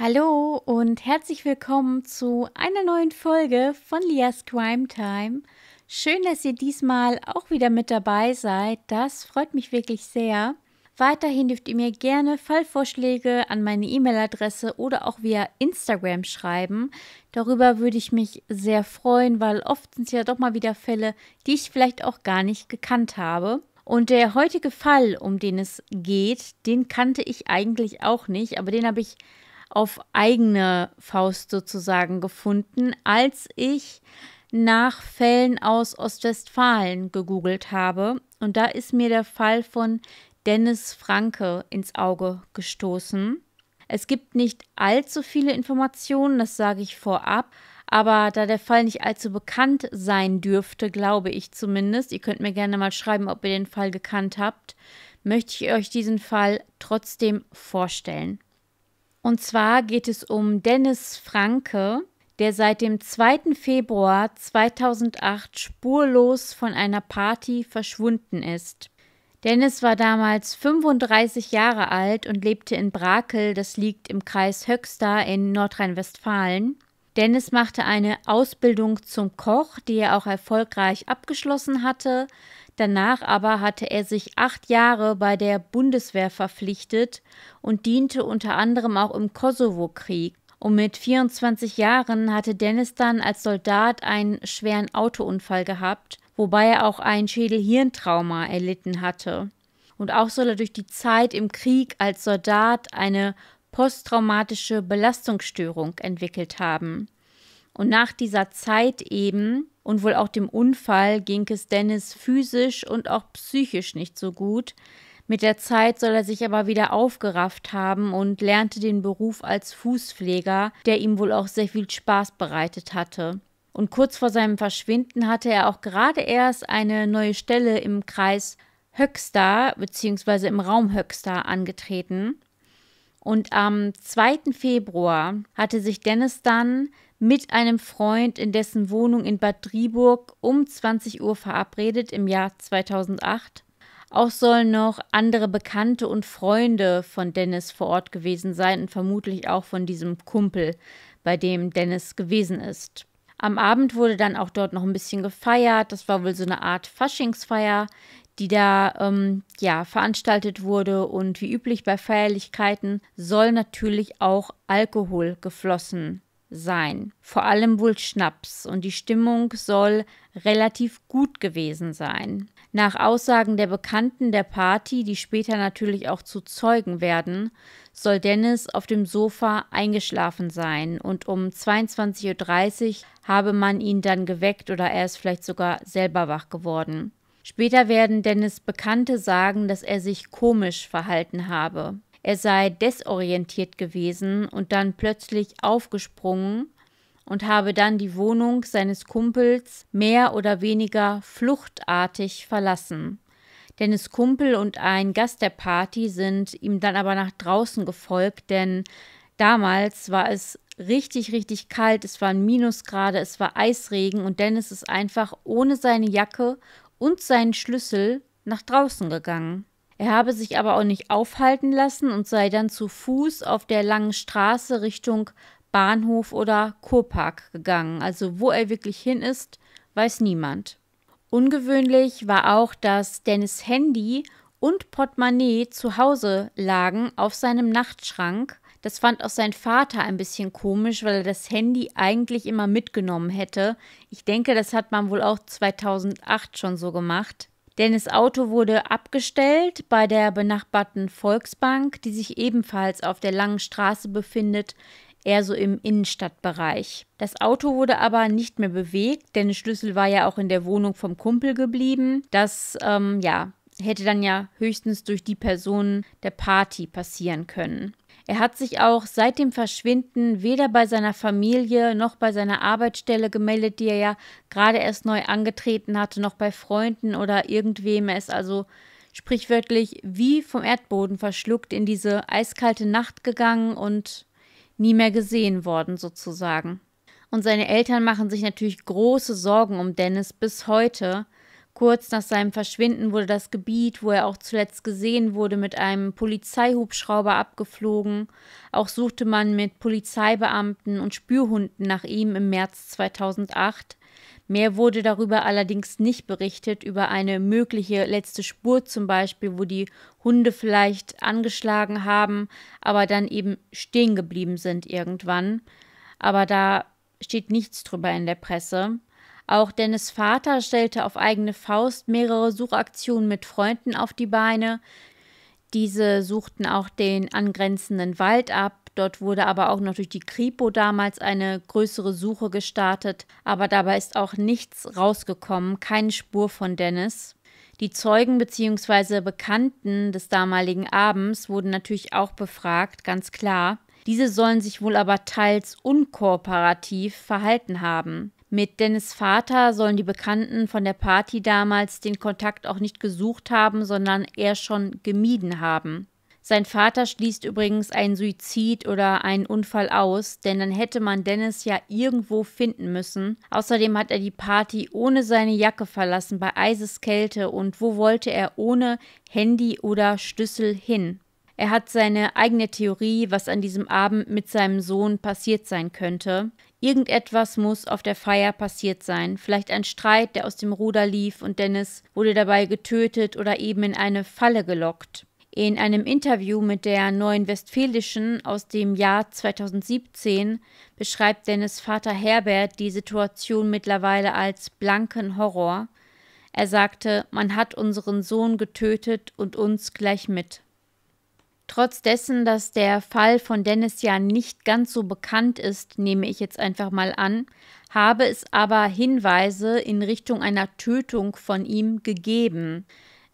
Hallo und herzlich willkommen zu einer neuen Folge von Lias Crime Time. Schön, dass ihr diesmal auch wieder mit dabei seid. Das freut mich wirklich sehr. Weiterhin dürft ihr mir gerne Fallvorschläge an meine E-Mail-Adresse oder auch via Instagram schreiben. Darüber würde ich mich sehr freuen, weil oft sind es ja doch mal wieder Fälle, die ich vielleicht auch gar nicht gekannt habe. Und der heutige Fall, um den es geht, den kannte ich eigentlich auch nicht, aber den habe ich auf eigene Faust sozusagen gefunden, als ich nach Fällen aus Ostwestfalen gegoogelt habe. Und da ist mir der Fall von Dennis Franke ins Auge gestoßen. Es gibt nicht allzu viele Informationen, das sage ich vorab, aber da der Fall nicht allzu bekannt sein dürfte, glaube ich zumindest, ihr könnt mir gerne mal schreiben, ob ihr den Fall gekannt habt, möchte ich euch diesen Fall trotzdem vorstellen. Und zwar geht es um Dennis Franke, der seit dem 2. Februar 2008 spurlos von einer Party verschwunden ist. Dennis war damals 35 Jahre alt und lebte in Brakel, das liegt im Kreis Höxter in Nordrhein-Westfalen. Dennis machte eine Ausbildung zum Koch, die er auch erfolgreich abgeschlossen hatte, Danach aber hatte er sich acht Jahre bei der Bundeswehr verpflichtet und diente unter anderem auch im Kosovo-Krieg. Und mit 24 Jahren hatte Dennis dann als Soldat einen schweren Autounfall gehabt, wobei er auch ein Schädel-Hirntrauma erlitten hatte. Und auch soll er durch die Zeit im Krieg als Soldat eine posttraumatische Belastungsstörung entwickelt haben. Und nach dieser Zeit eben und wohl auch dem Unfall ging es Dennis physisch und auch psychisch nicht so gut. Mit der Zeit soll er sich aber wieder aufgerafft haben und lernte den Beruf als Fußpfleger, der ihm wohl auch sehr viel Spaß bereitet hatte. Und kurz vor seinem Verschwinden hatte er auch gerade erst eine neue Stelle im Kreis Höxter bzw. im Raum Höxter angetreten. Und am 2. Februar hatte sich Dennis dann mit einem Freund in dessen Wohnung in Bad Driburg um 20 Uhr verabredet im Jahr 2008. Auch sollen noch andere Bekannte und Freunde von Dennis vor Ort gewesen sein und vermutlich auch von diesem Kumpel, bei dem Dennis gewesen ist. Am Abend wurde dann auch dort noch ein bisschen gefeiert. Das war wohl so eine Art Faschingsfeier, die da ähm, ja veranstaltet wurde. Und wie üblich bei Feierlichkeiten soll natürlich auch Alkohol geflossen sein. Vor allem wohl Schnaps und die Stimmung soll relativ gut gewesen sein. Nach Aussagen der Bekannten der Party, die später natürlich auch zu Zeugen werden, soll Dennis auf dem Sofa eingeschlafen sein und um 22.30 Uhr habe man ihn dann geweckt oder er ist vielleicht sogar selber wach geworden. Später werden Dennis Bekannte sagen, dass er sich komisch verhalten habe. Er sei desorientiert gewesen und dann plötzlich aufgesprungen und habe dann die Wohnung seines Kumpels mehr oder weniger fluchtartig verlassen. Dennis Kumpel und ein Gast der Party sind ihm dann aber nach draußen gefolgt, denn damals war es richtig, richtig kalt, es waren Minusgrade, es war Eisregen und Dennis ist einfach ohne seine Jacke und seinen Schlüssel nach draußen gegangen. Er habe sich aber auch nicht aufhalten lassen und sei dann zu Fuß auf der langen Straße Richtung Bahnhof oder Kurpark gegangen. Also wo er wirklich hin ist, weiß niemand. Ungewöhnlich war auch, dass Dennis Handy und Portemonnaie zu Hause lagen auf seinem Nachtschrank. Das fand auch sein Vater ein bisschen komisch, weil er das Handy eigentlich immer mitgenommen hätte. Ich denke, das hat man wohl auch 2008 schon so gemacht. Dennis Auto wurde abgestellt bei der benachbarten Volksbank, die sich ebenfalls auf der langen Straße befindet, eher so im Innenstadtbereich. Das Auto wurde aber nicht mehr bewegt, denn der Schlüssel war ja auch in der Wohnung vom Kumpel geblieben. Das, ähm, ja, hätte dann ja höchstens durch die Personen der Party passieren können. Er hat sich auch seit dem Verschwinden weder bei seiner Familie noch bei seiner Arbeitsstelle gemeldet, die er ja gerade erst neu angetreten hatte, noch bei Freunden oder irgendwem. Er ist also sprichwörtlich wie vom Erdboden verschluckt in diese eiskalte Nacht gegangen und nie mehr gesehen worden sozusagen. Und seine Eltern machen sich natürlich große Sorgen um Dennis bis heute. Kurz nach seinem Verschwinden wurde das Gebiet, wo er auch zuletzt gesehen wurde, mit einem Polizeihubschrauber abgeflogen. Auch suchte man mit Polizeibeamten und Spürhunden nach ihm im März 2008. Mehr wurde darüber allerdings nicht berichtet, über eine mögliche letzte Spur zum Beispiel, wo die Hunde vielleicht angeschlagen haben, aber dann eben stehen geblieben sind irgendwann. Aber da steht nichts drüber in der Presse. Auch Dennis Vater stellte auf eigene Faust mehrere Suchaktionen mit Freunden auf die Beine. Diese suchten auch den angrenzenden Wald ab. Dort wurde aber auch noch durch die Kripo damals eine größere Suche gestartet. Aber dabei ist auch nichts rausgekommen, keine Spur von Dennis. Die Zeugen bzw. Bekannten des damaligen Abends wurden natürlich auch befragt, ganz klar. Diese sollen sich wohl aber teils unkooperativ verhalten haben. Mit Dennis Vater sollen die Bekannten von der Party damals den Kontakt auch nicht gesucht haben, sondern eher schon gemieden haben. Sein Vater schließt übrigens einen Suizid oder einen Unfall aus, denn dann hätte man Dennis ja irgendwo finden müssen. Außerdem hat er die Party ohne seine Jacke verlassen bei Eiseskälte und wo wollte er ohne Handy oder Schlüssel hin? Er hat seine eigene Theorie, was an diesem Abend mit seinem Sohn passiert sein könnte. Irgendetwas muss auf der Feier passiert sein. Vielleicht ein Streit, der aus dem Ruder lief und Dennis wurde dabei getötet oder eben in eine Falle gelockt. In einem Interview mit der Neuen Westfälischen aus dem Jahr 2017 beschreibt Dennis Vater Herbert die Situation mittlerweile als blanken Horror. Er sagte, man hat unseren Sohn getötet und uns gleich mit. Trotz dessen, dass der Fall von Dennis ja nicht ganz so bekannt ist, nehme ich jetzt einfach mal an, habe es aber Hinweise in Richtung einer Tötung von ihm gegeben.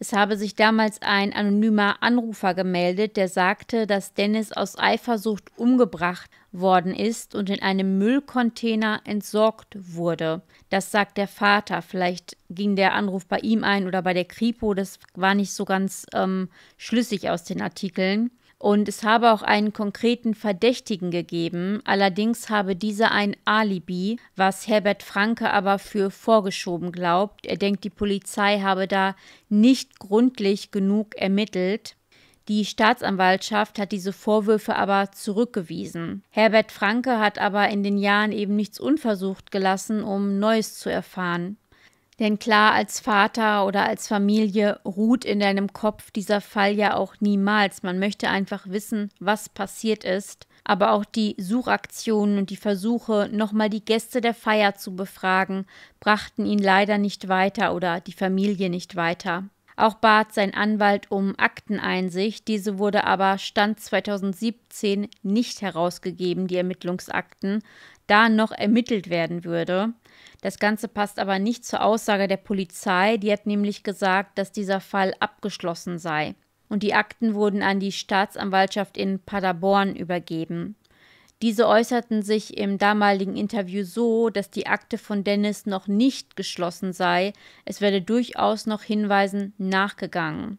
Es habe sich damals ein anonymer Anrufer gemeldet, der sagte, dass Dennis aus Eifersucht umgebracht worden ist und in einem Müllcontainer entsorgt wurde. Das sagt der Vater. Vielleicht ging der Anruf bei ihm ein oder bei der Kripo. Das war nicht so ganz ähm, schlüssig aus den Artikeln. Und es habe auch einen konkreten Verdächtigen gegeben, allerdings habe dieser ein Alibi, was Herbert Franke aber für vorgeschoben glaubt. Er denkt, die Polizei habe da nicht gründlich genug ermittelt. Die Staatsanwaltschaft hat diese Vorwürfe aber zurückgewiesen. Herbert Franke hat aber in den Jahren eben nichts unversucht gelassen, um Neues zu erfahren. Denn klar, als Vater oder als Familie ruht in deinem Kopf dieser Fall ja auch niemals. Man möchte einfach wissen, was passiert ist. Aber auch die Suchaktionen und die Versuche, nochmal die Gäste der Feier zu befragen, brachten ihn leider nicht weiter oder die Familie nicht weiter. Auch bat sein Anwalt um Akteneinsicht, diese wurde aber Stand 2017 nicht herausgegeben, die Ermittlungsakten, da noch ermittelt werden würde. Das Ganze passt aber nicht zur Aussage der Polizei, die hat nämlich gesagt, dass dieser Fall abgeschlossen sei. Und die Akten wurden an die Staatsanwaltschaft in Paderborn übergeben. Diese äußerten sich im damaligen Interview so, dass die Akte von Dennis noch nicht geschlossen sei, es werde durchaus noch Hinweisen nachgegangen.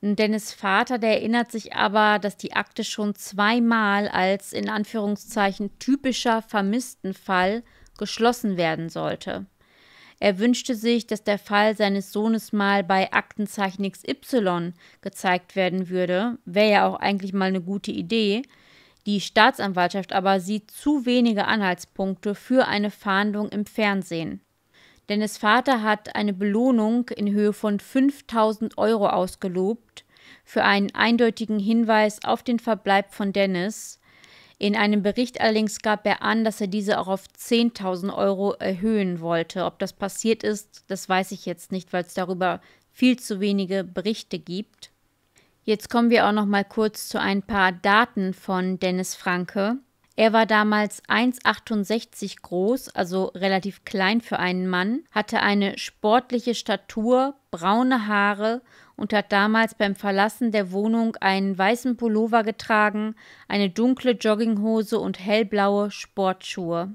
Dennis Vater, der erinnert sich aber, dass die Akte schon zweimal als in Anführungszeichen typischer Vermisstenfall geschlossen werden sollte. Er wünschte sich, dass der Fall seines Sohnes mal bei Aktenzeichen XY gezeigt werden würde, wäre ja auch eigentlich mal eine gute Idee. Die Staatsanwaltschaft aber sieht zu wenige Anhaltspunkte für eine Fahndung im Fernsehen. Dennis Vater hat eine Belohnung in Höhe von 5000 Euro ausgelobt für einen eindeutigen Hinweis auf den Verbleib von Dennis. In einem Bericht allerdings gab er an, dass er diese auch auf 10.000 Euro erhöhen wollte. Ob das passiert ist, das weiß ich jetzt nicht, weil es darüber viel zu wenige Berichte gibt. Jetzt kommen wir auch noch mal kurz zu ein paar Daten von Dennis Franke. Er war damals 1,68 groß, also relativ klein für einen Mann, hatte eine sportliche Statur, braune Haare und hat damals beim Verlassen der Wohnung einen weißen Pullover getragen, eine dunkle Jogginghose und hellblaue Sportschuhe.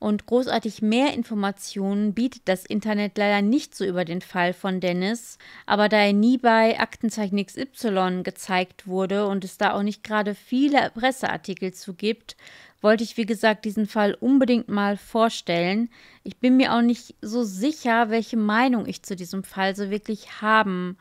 Und großartig mehr Informationen bietet das Internet leider nicht so über den Fall von Dennis. Aber da er nie bei Aktenzeichen XY gezeigt wurde und es da auch nicht gerade viele Presseartikel zu gibt, wollte ich, wie gesagt, diesen Fall unbedingt mal vorstellen. Ich bin mir auch nicht so sicher, welche Meinung ich zu diesem Fall so wirklich haben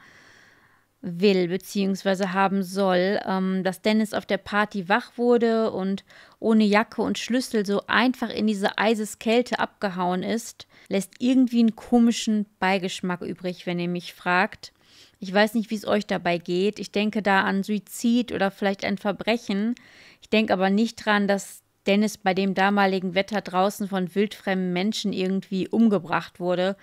will bzw. haben soll, ähm, dass Dennis auf der Party wach wurde und ohne Jacke und Schlüssel so einfach in diese Eiseskälte abgehauen ist, lässt irgendwie einen komischen Beigeschmack übrig, wenn ihr mich fragt. Ich weiß nicht, wie es euch dabei geht. Ich denke da an Suizid oder vielleicht ein Verbrechen. Ich denke aber nicht dran, dass Dennis bei dem damaligen Wetter draußen von wildfremden Menschen irgendwie umgebracht wurde.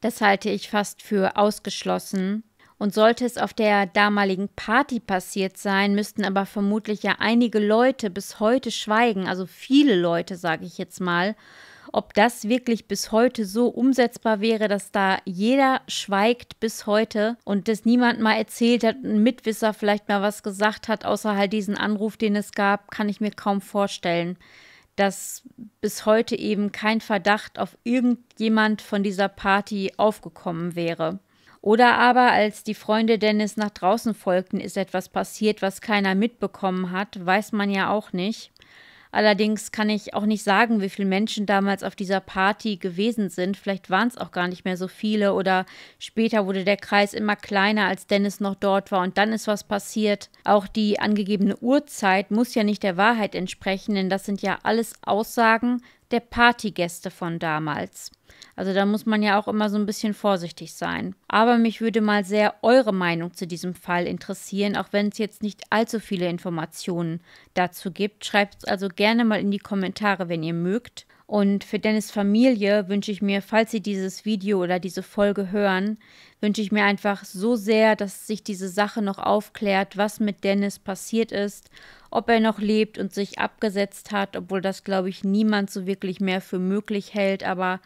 Das halte ich fast für ausgeschlossen. Und sollte es auf der damaligen Party passiert sein, müssten aber vermutlich ja einige Leute bis heute schweigen, also viele Leute, sage ich jetzt mal. Ob das wirklich bis heute so umsetzbar wäre, dass da jeder schweigt bis heute und dass niemand mal erzählt hat, ein Mitwisser vielleicht mal was gesagt hat, außer halt diesen Anruf, den es gab, kann ich mir kaum vorstellen dass bis heute eben kein Verdacht auf irgendjemand von dieser Party aufgekommen wäre. Oder aber, als die Freunde Dennis nach draußen folgten, ist etwas passiert, was keiner mitbekommen hat, weiß man ja auch nicht. Allerdings kann ich auch nicht sagen, wie viele Menschen damals auf dieser Party gewesen sind. Vielleicht waren es auch gar nicht mehr so viele oder später wurde der Kreis immer kleiner, als Dennis noch dort war und dann ist was passiert. Auch die angegebene Uhrzeit muss ja nicht der Wahrheit entsprechen, denn das sind ja alles Aussagen der Partygäste von damals. Also da muss man ja auch immer so ein bisschen vorsichtig sein. Aber mich würde mal sehr eure Meinung zu diesem Fall interessieren, auch wenn es jetzt nicht allzu viele Informationen dazu gibt. Schreibt es also gerne mal in die Kommentare, wenn ihr mögt. Und für Dennis Familie wünsche ich mir, falls Sie dieses Video oder diese Folge hören, wünsche ich mir einfach so sehr, dass sich diese Sache noch aufklärt, was mit Dennis passiert ist, ob er noch lebt und sich abgesetzt hat, obwohl das, glaube ich, niemand so wirklich mehr für möglich hält. Aber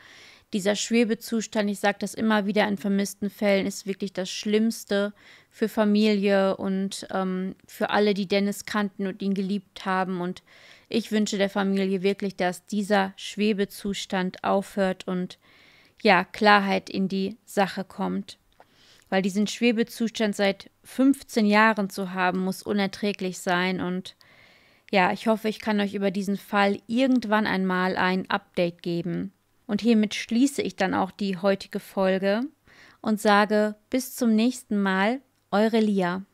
dieser Schwebezustand, ich sage das immer wieder in vermissten Fällen, ist wirklich das Schlimmste für Familie und ähm, für alle, die Dennis kannten und ihn geliebt haben. Und ich wünsche der Familie wirklich, dass dieser Schwebezustand aufhört und ja, Klarheit in die Sache kommt. Weil diesen Schwebezustand seit 15 Jahren zu haben, muss unerträglich sein. Und ja, ich hoffe, ich kann euch über diesen Fall irgendwann einmal ein Update geben. Und hiermit schließe ich dann auch die heutige Folge und sage bis zum nächsten Mal, eure Lia.